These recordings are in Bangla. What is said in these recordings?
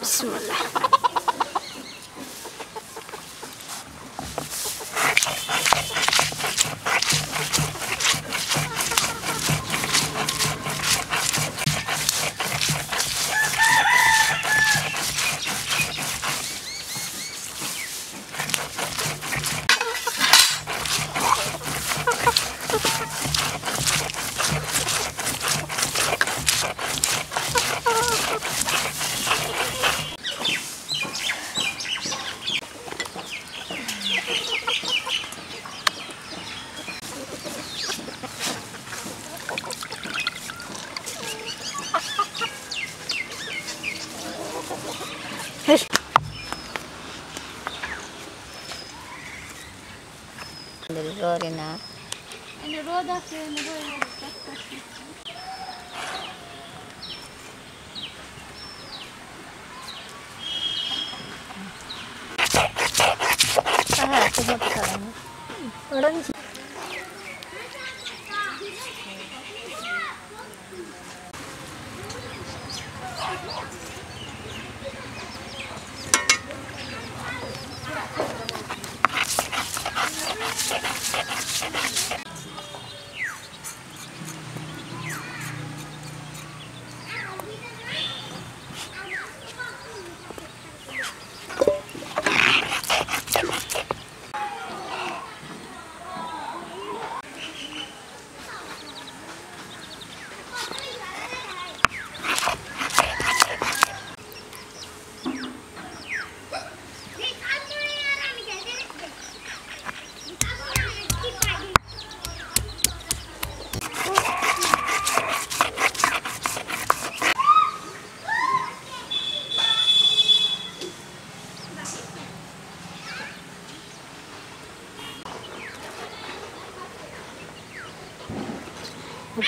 Bismillah. ああ、止まったらね。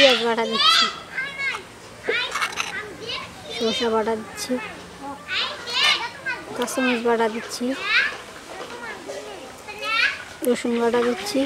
পেঁয়াজ বাটা দিচ্ছি। শসা বাটা দিচ্ছি। কাঁচামরিচ বাটা দিচ্ছি। রসুন বাটা দিচ্ছি।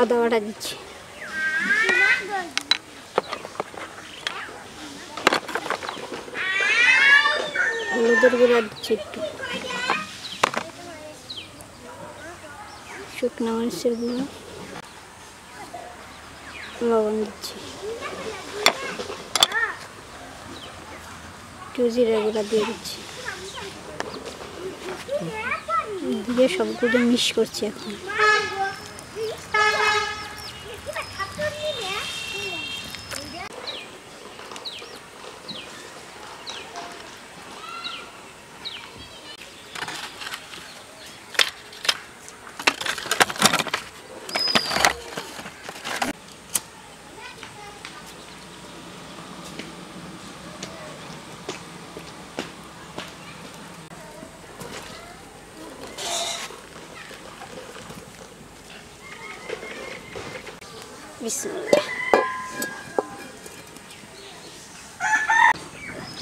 আদা বাটা দিচ্ছি। হলুদের গুঁড়া দিচ্ছি একটু। শুকনো মরিচের গুঁড়ো। লবণ দিচ্ছি। দিয়ে দিচ্ছি। দিয়ে সবগুলো মিস করছি এখন। বিসমিল্লাহ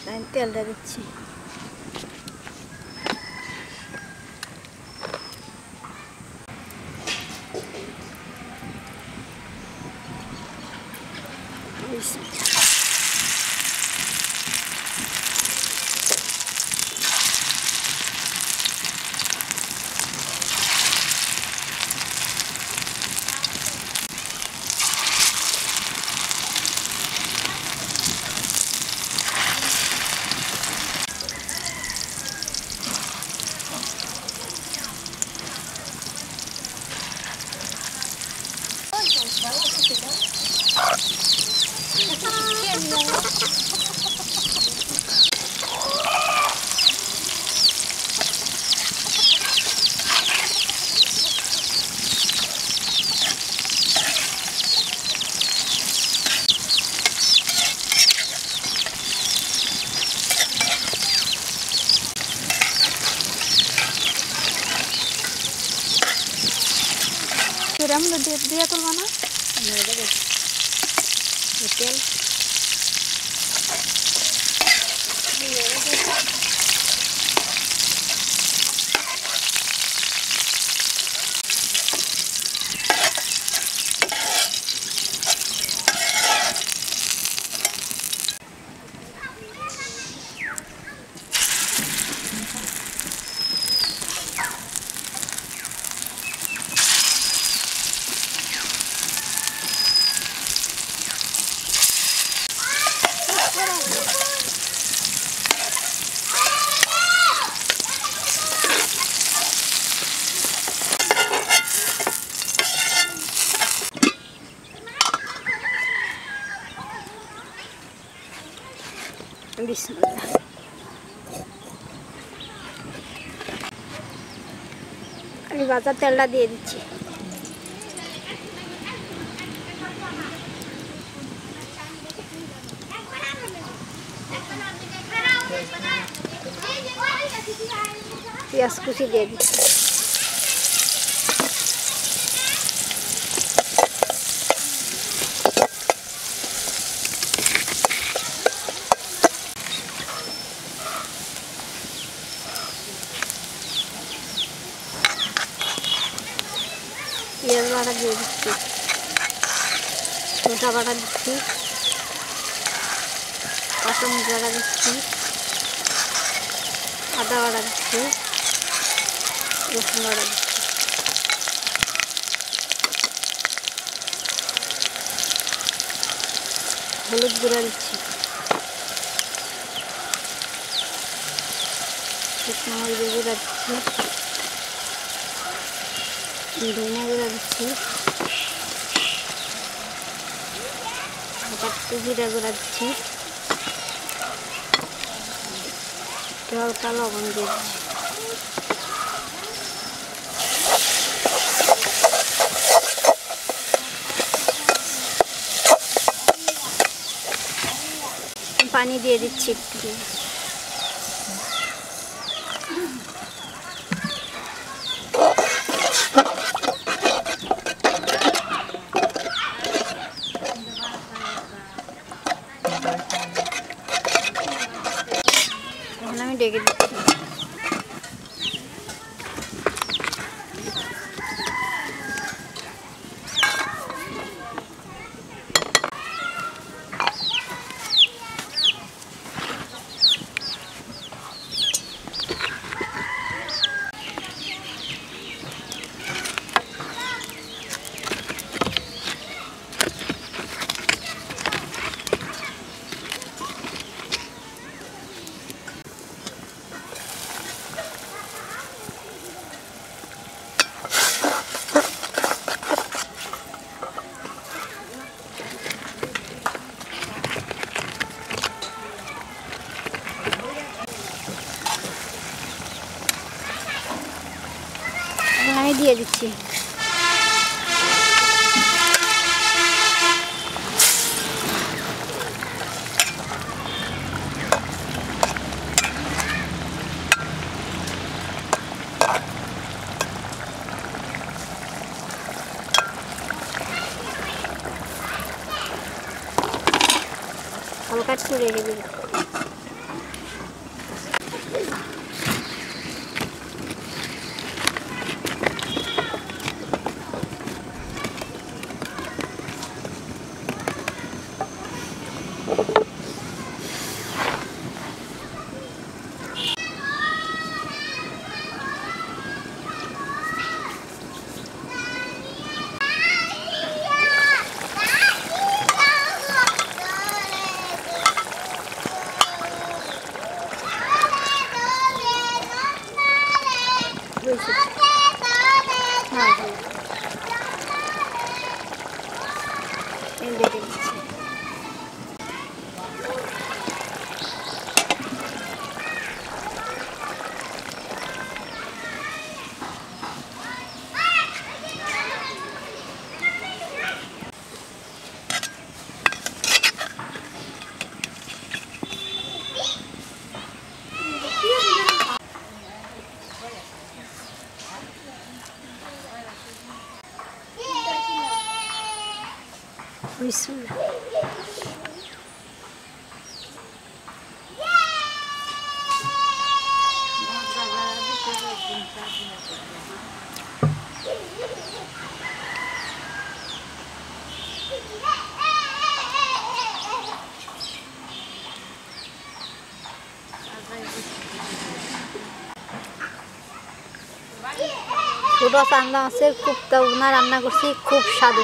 আমি তেলটা দিচ্ছি বিসমিল্লাহ কিরম দিয়ে দিয়ে তুলবা Привет, বিসমুল্লাহ। আমি বাজার তেলটা দিয়ে দিচ্ছি। পেঁয়াজ কুচি দিয়ে দিচ্ছি পেঁয়াজ বাটা দিয়ে দিচ্ছি শসা বাটা দিচ্ছি। কাঁচামরিচ বাটা দিচ্ছি। আদা বাটা দিচ্ছি। রসুন বাটা দিচ্ছি। হলুদ গুঁড়া দিচ্ছি। শুকনো গুঁড়া দিচ্ছি। ধনিয়া গুঁড়া দিচ্ছি। একটু জিরা গুঁড়া দিচ্ছি। একটু হালকা লবণ দিচ্ছি। পানি দিয়ে দিচ্ছি একটু। এখন দিয়ে দিচ্ছি। হালকা রেখে দিবি হয়েছে হ্যাঁ হ্যাঁ এই দেখে দিচ্ছি বিসমিল্লাহ ছোটো চান্দা মাছের কুপ্তা উনা রান্না করছি খুব স্বাদ।